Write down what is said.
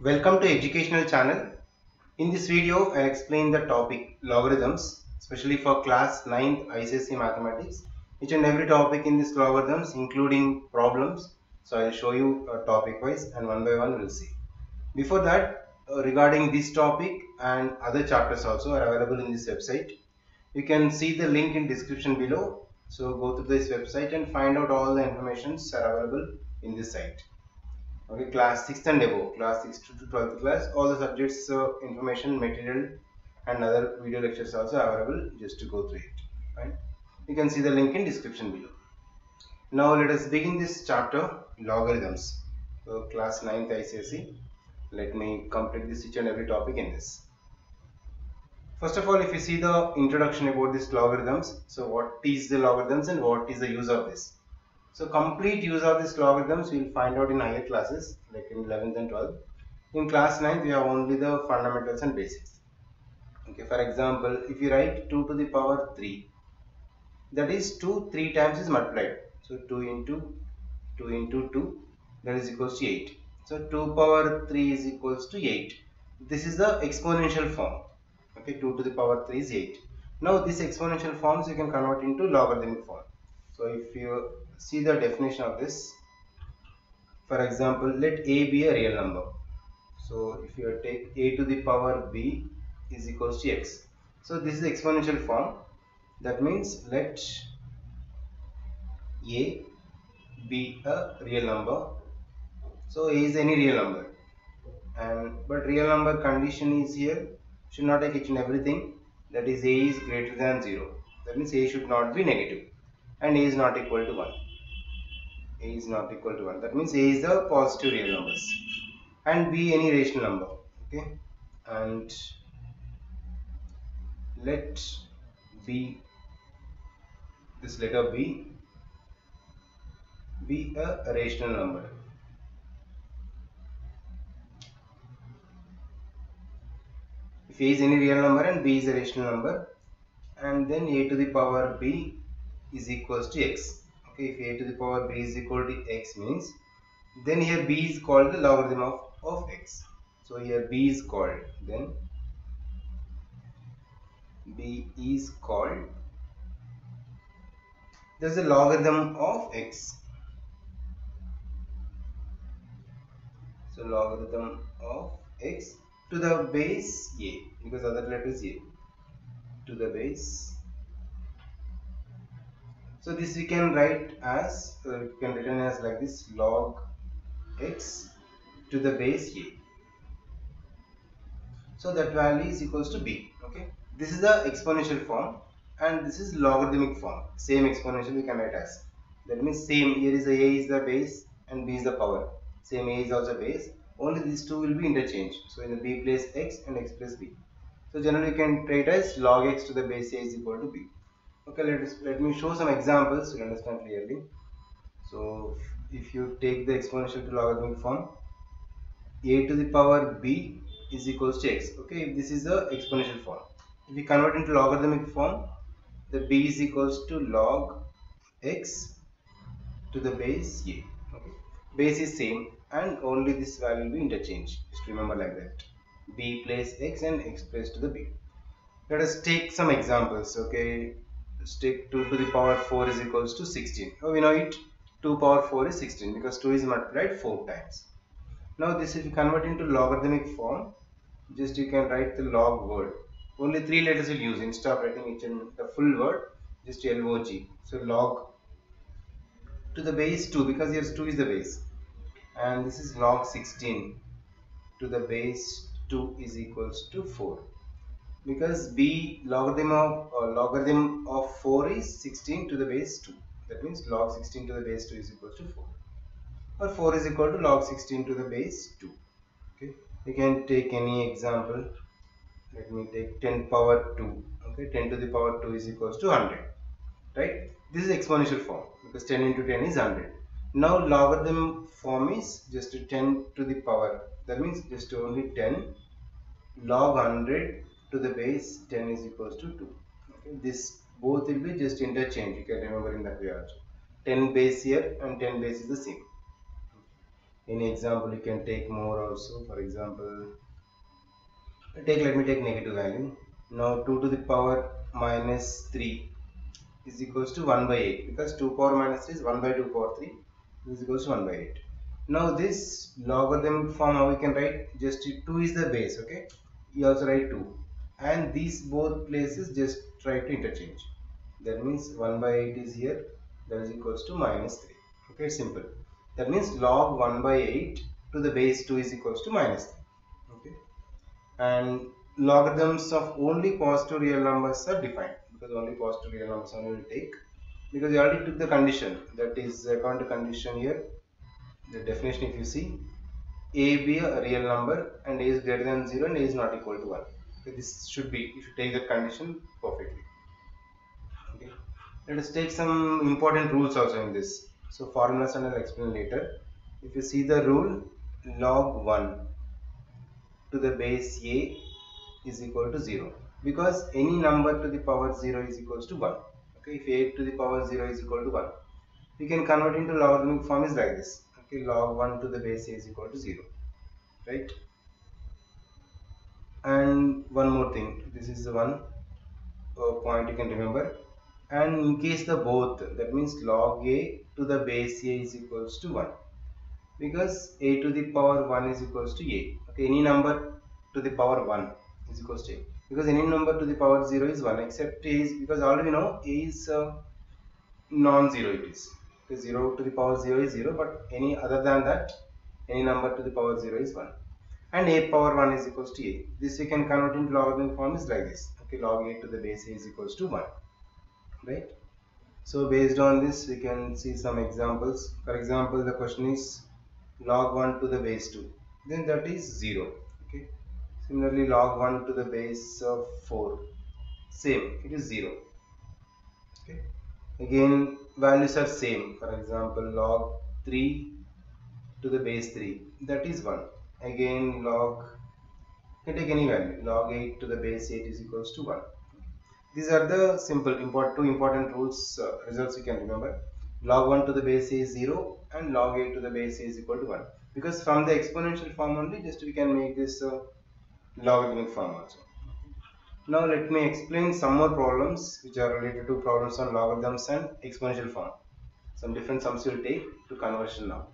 Welcome to educational channel. In this video, I explain the topic logarithms, especially for class 9th ICSE mathematics. Each and every topic in this logarithms, including problems. So I'll show you uh, topic wise and one by one we'll see. Before that, uh, regarding this topic and other chapters also are available in this website. You can see the link in description below. So go to this website and find out all the informations are available in this site okay class 6th and above. Class 6th to 12th class. All the subjects uh, information material and other video lectures also available. Just to go through it. Right? You can see the link in description below. Now let us begin this chapter logarithms. So class 9th ICSE let me complete this each and every topic in this. First of all if you see the introduction about this logarithms so what is the logarithms and what is the use of this so complete use of these logarithms we will find out in higher classes like in 11th and 12th. In class 9th we have only the fundamentals and basics. Okay, for example, if you write 2 to the power 3, that is 2 3 times is multiplied. So 2 into 2 into 2 that is equals to 8. So 2 power 3 is equals to 8. This is the exponential form. Okay, 2 to the power 3 is 8. Now this exponential forms you can convert into logarithmic form. So if you see the definition of this, for example, let a be a real number. So if you take a to the power b is equals to x. So this is exponential form. That means let a be a real number. So a is any real number. And but real number condition is here should not take each everything. That is a is greater than 0. That means a should not be negative and a is not equal to 1 a is not equal to 1 that means a is the positive real numbers. And b any rational number. Okay? And let b this letter b be a rational number. If a is any real number and b is a rational number and then a to the power b is equals to x. Okay if a to the power b is equal to x means then here b is called the logarithm of, of x. So here b is called then b is called there's a logarithm of x. So logarithm of x to the base a because other letter is a to the base so this we can write as uh, we can written as like this log x to the base a. So that value is equals to b. Okay. This is the exponential form and this is logarithmic form. Same exponential we can write as. That means same here is the a is the base and b is the power. Same a is also base. Only these two will be interchanged. So in the b place x and x plus b. So generally you can write as log x to the base a is equal to b okay let us let me show some examples to understand clearly. So if you take the exponential to logarithmic form a to the power b is equals to x okay? If this is the exponential form. If we convert into logarithmic form the b is equals to log x to the base a okay? Base is same and only this value will be interchanged. Just remember like that. B place x and x place to the b. Let us take some examples okay take 2 to the power 4 is equals to 16 oh we know it 2 power 4 is 16 because 2 is multiplied 4 times. Now this if you convert into logarithmic form just you can write the log word. Only three letters will use instead of writing each and the full word just log so log to the base 2 because here 2 is the base. And this is log 16 to the base 2 is equals to 4 because b logarithm of uh, logarithm of 4 is 16 to the base 2 that means log 16 to the base 2 is equal to 4 or 4 is equal to log 16 to the base 2 okay? You can take any example. Let me take 10 power 2 okay? 10 to the power 2 is equals to 100 right? This is exponential form because 10 into 10 is 100 now logarithm form is just 10 to the power. That means just only 10 log 100 to the base 10 is equals to 2 okay this both will be just interchange. You can remember in that way also. 10 base here and 10 base is the same. Any example you can take more also. For example take let me take negative value. Now 2 to the power minus 3 is equals to 1 by 8 because 2 power minus 3 is 1 by 2 power 3 is equals to 1 by 8 now this logarithmic form how we can write? Just 2 is the base okay? You also write 2 and these both places just try to interchange. That means 1 by 8 is here that is equals to minus 3 okay simple. That means log 1 by 8 to the base 2 is equals to minus 3 okay. And logarithms of only positive real numbers are defined because only positive real numbers only will take. Because you already took the condition. That is according to condition here. The definition if you see a be a real number and a is greater than 0 and a is not equal to 1 this should be if you take the condition perfectly. Okay. Let us take some important rules also in this. So formulas and I'll explain later. If you see the rule log 1 to the base a is equal to 0 because any number to the power 0 is equals to 1 okay if a to the power 0 is equal to 1 we can convert into logarithmic form is like this. Okay log 1 to the base a is equal to 0 right and one more thing this is the one uh, point you can remember. And in case the both that means log a to the base a is equals to 1 because a to the power 1 is equals to a. Okay any number to the power 1 is equals to a. Because any number to the power 0 is 1 except a is because already know a is uh, non-zero it is. Okay, 0 to the power 0 is 0 but any other than that any number to the power 0 is 1 and a power 1 is equals to a. This we can convert into logarithmic form is like this. Okay log a to the base a is equals to 1 right? So based on this we can see some examples. For example the question is log 1 to the base 2 then that is 0 okay? Similarly log 1 to the base of 4 same. It is 0 okay? Again values are same. For example log 3 to the base 3 that is 1 again log can take any value. Log 8 to the base 8 is equals to 1 these are the simple import two important rules uh, results you can remember. Log 1 to the base is 0 and log 8 to the base is equal to 1 because from the exponential form only just we can make this uh, logarithmic form also. Now let me explain some more problems which are related to problems on logarithms and exponential form. Some different sums you will take to conversion now